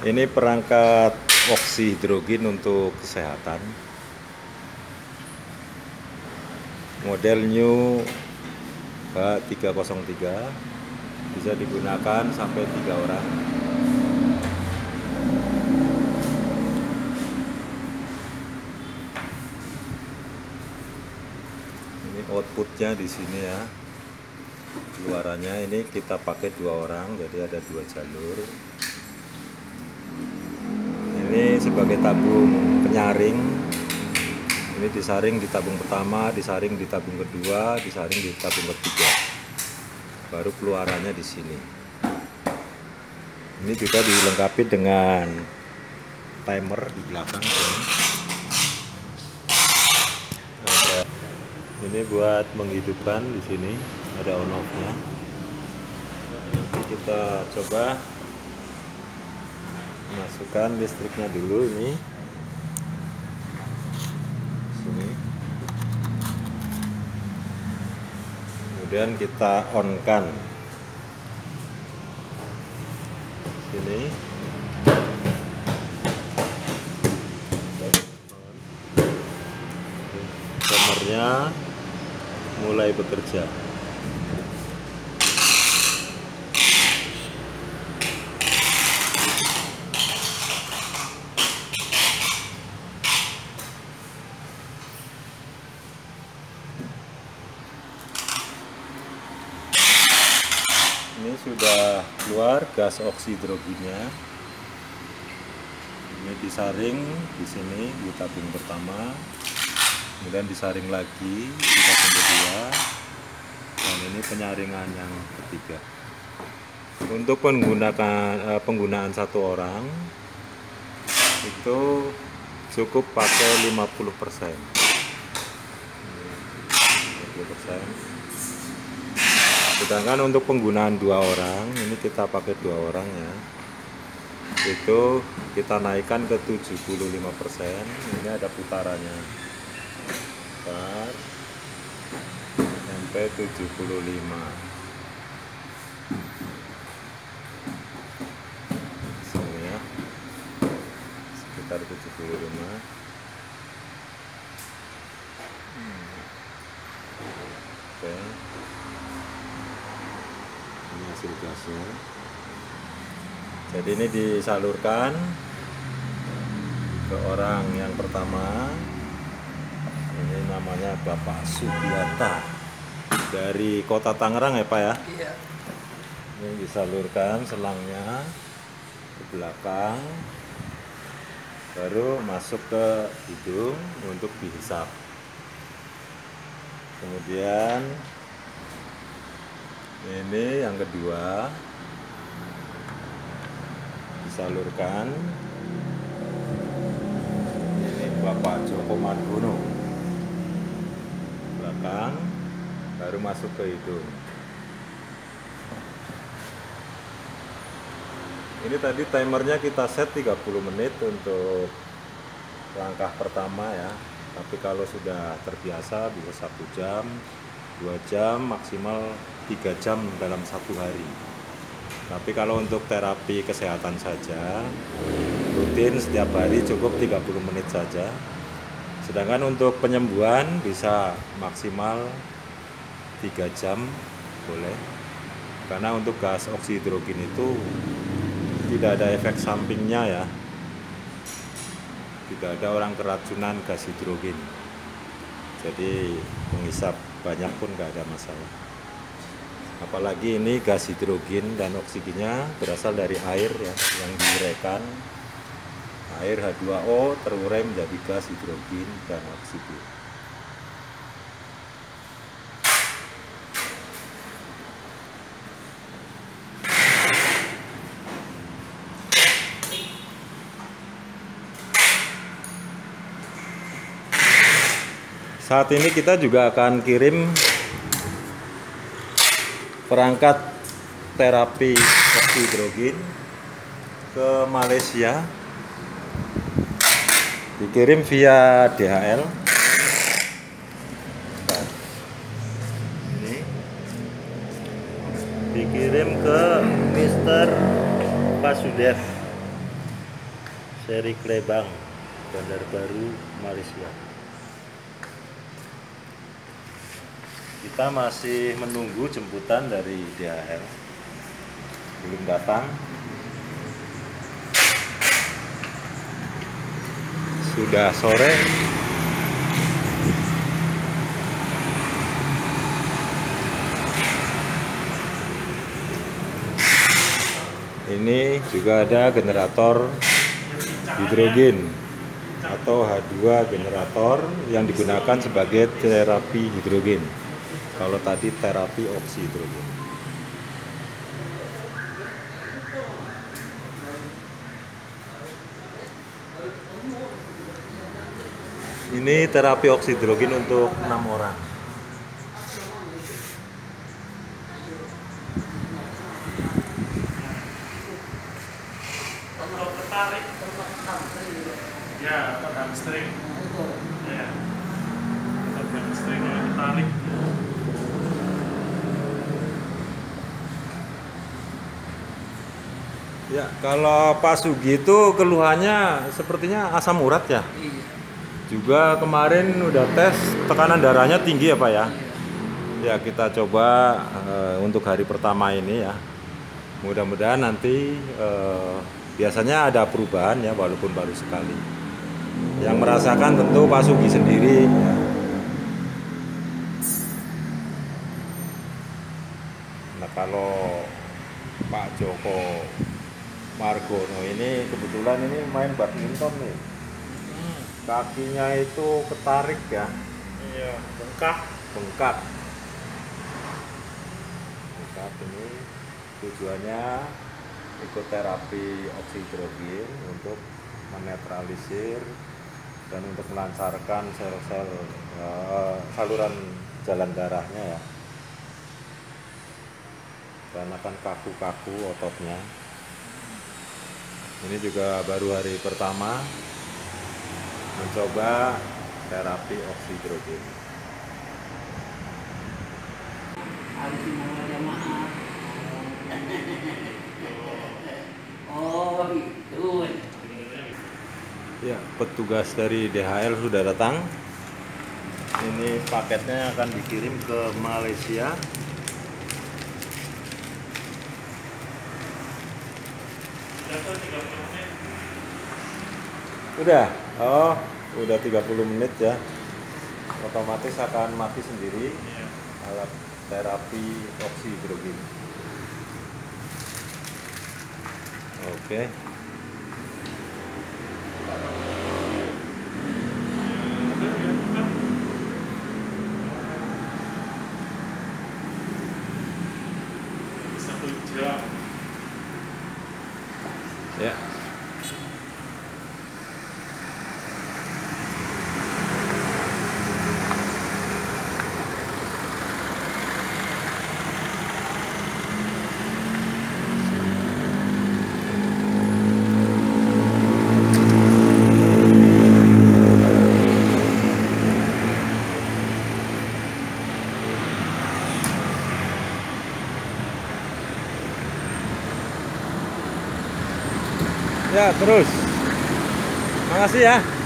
Ini perangkat oksi hidrogen untuk kesehatan. Model new H303 bisa digunakan sampai tiga orang. Ini outputnya di sini ya. Keluarannya ini kita pakai dua orang, jadi ada dua jalur ini sebagai tabung penyaring. Ini disaring di tabung pertama disaring di tabung kedua disaring di tabung ketiga. Baru keluarannya di sini. Ini juga dilengkapi dengan timer di belakang ada ini buat menghidupkan di sini ada on off nya nanti kita coba masukkan listriknya dulu ini. Sini. Kemudian kita on kan sini. Nomornya mulai bekerja ini sudah keluar gas oksidrogennya. Ini disaring di sini di tabung pertama. Kemudian disaring lagi di tabung kedua. Dan ini penyaringan yang ketiga. Untuk penggunakan eh, penggunaan satu orang itu cukup pakai 50 persen. 50 persen sedangkan untuk penggunaan dua orang ini kita pakai dua orang ya. Itu kita naikkan ke 75% ini ada putarannya. Putar, sampai 75 sini ya sekitar 75 hmm. oke gasnya jadi ini disalurkan ke orang yang pertama. Ini namanya Bapak Subiata dari kota Tangerang ya Pak ya? Iya. ini disalurkan selangnya ke belakang baru masuk ke hidung untuk dihisap. Kemudian ini yang kedua. Disalurkan. Ini Bapak Joko Margono. Belakang baru masuk ke hidung ini tadi timernya kita set 30 menit untuk langkah pertama ya. Tapi kalau sudah terbiasa bisa satu jam dua jam maksimal tiga jam dalam satu hari. Tapi kalau untuk terapi kesehatan saja rutin setiap hari cukup 30 menit saja. Sedangkan untuk penyembuhan bisa maksimal tiga jam boleh. Karena untuk gas oksidrogen itu tidak ada efek sampingnya ya. Tidak ada orang keracunan gas hidrogen. Jadi menghisap banyak pun nggak ada masalah apalagi ini gas hidrogen dan oksigennya berasal dari air ya yang diuraikan. Air H2O terurai menjadi gas hidrogen dan oksigen. Saat ini kita juga akan kirim perangkat terapi oksidrogen ke Malaysia. Dikirim via DHL ini. Dikirim ke Mr. Pasudev seri Klebang Bandar Baru Malaysia kita masih menunggu jemputan dari DHL belum datang. Sudah sore. Ini juga ada generator hidrogen atau H2 generator yang digunakan sebagai terapi hidrogen kalau tadi terapi oksi hidrogen ini terapi oksi hidrogen untuk enam orang. Ya hamstring. Ya. Hamstring kalau tertarik Ya, kalau Pak Sugi itu keluhannya sepertinya asam urat ya. Iya. Juga kemarin udah tes tekanan darahnya tinggi ya Pak ya. Ya kita coba eh, untuk hari pertama ini ya. Mudah-mudahan nanti eh, biasanya ada perubahan ya walaupun baru sekali. Yang merasakan tentu Pak Sugi sendiri. Ya. Nah kalau Pak Joko Margono ini kebetulan ini main badminton nih. Kakinya itu ketarik ya. Iya bengkak. Bengkak. Bengkak ini tujuannya ikut terapi oksidrogen untuk menetralisir dan untuk melancarkan sel-sel eh, saluran jalan darahnya ya. Karena kan kaku-kaku ototnya ini juga baru hari pertama mencoba terapi oksidrogen. Oh, itu. Ya, petugas dari DHL sudah datang. Ini paketnya akan dikirim ke Malaysia. Jatuh 30 menit Udah. Oh, udah 30 menit ya. Otomatis akan mati sendiri iya alat terapi oksidrogen. Oke. satu jam Ya. Ya, terus. Makasih ya.